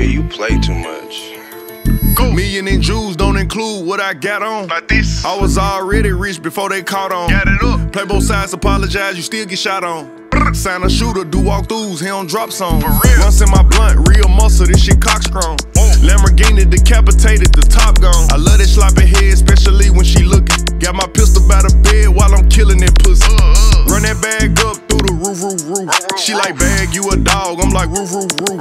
play too much. Million in jewels don't include what I got on. Like this. I was already rich before they caught on. Got it up. Play both sides, apologize, you still get shot on. Sign a shooter, do walkthroughs, he don't drop songs. For real? Once in my blunt, real muscle, this shit cock strong. Lamborghini decapitated, the top gone. I love that sloppy head, especially when she looking. Got my pistol by the bed while I'm killing that pussy. Uh, uh. Run that bag up through the roof, roof, roof. She like bag, you a dog. I'm like roof, roof, roof.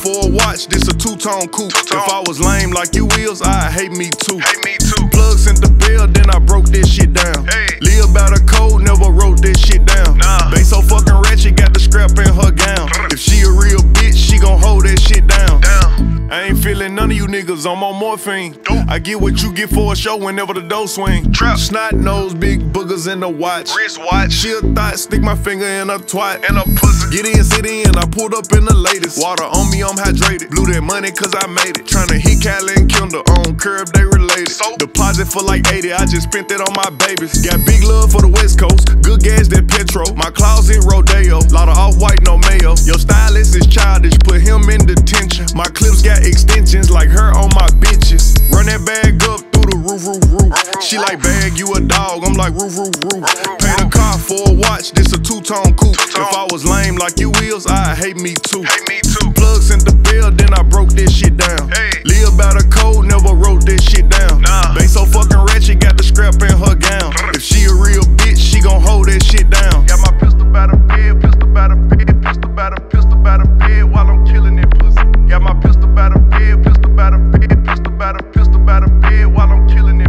Pay the car for a watch. This a two tone coupe. Two-tone. If I was lame like you is, I hate me too. Hey, me too. Plug sent the bill, then I broke this shit down. Hey. Live by the code, never wrote this shit down. Nah. They so fucking ratchet, got the scrap in her gown. Mm. If she a real bitch, she gon' hold that shit down. Down. I ain't feeling none of you niggas, I'm on morphine. I get what you get for a show whenever the dough swing. Trap. Snot nose, big boogers in the watch. Wrist watch. She a thought, stick my finger in a twat. And a pussy. Get in, sit in, I pulled up in the latest. Water on me, I'm hydrated. Blew that money cause I made it. Tryna hit Kylie and Kendall on curb, they related. So? Deposit for like 80, I just spent it on my babies. Got big love for the West Coast, good gas that Petro. My closet rodeo, lot of off white, no mayo. Your stylist is childish, put him in detention. My clips got extensions like her on my bitches. She like, bag, you a dog. I'm like, roof, roof, roof. Paid a car for a watch, this a two tone coupe. If I was lame like you is, I hate me too. Plugs sent the bill, then I broke this shit down. Live by the code, never wrote this shit down. They so fucking ratchet, got the scrap in her gown. If she a real bitch, she gon' hold that shit down. Got my pistol by the bed, pistol by the bed, pistol by the pistol by the bed while I'm killing it pussy. Got my pistol by the bed, pistol by the bed, pistol by the pistol by the bed while I'm killing